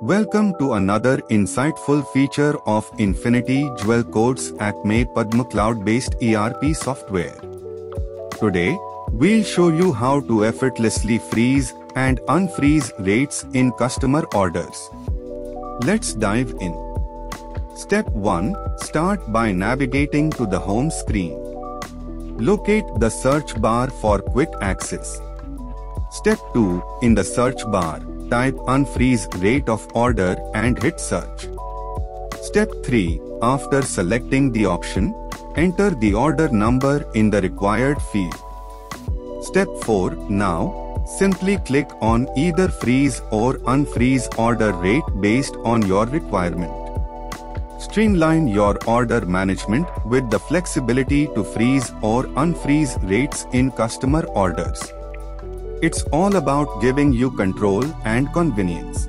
Welcome to another insightful feature of Infinity Jewel Corp's Acme Padm cloud-based ERP software. Today, we'll show you how to effortlessly freeze and unfreeze rates in customer orders. Let's dive in. Step 1. Start by navigating to the home screen. Locate the search bar for quick access. Step 2. In the search bar, type unfreeze rate of order and hit search. Step 3. After selecting the option, enter the order number in the required field. Step 4. Now, simply click on either freeze or unfreeze order rate based on your requirement. Streamline your order management with the flexibility to freeze or unfreeze rates in customer orders. It's all about giving you control and convenience.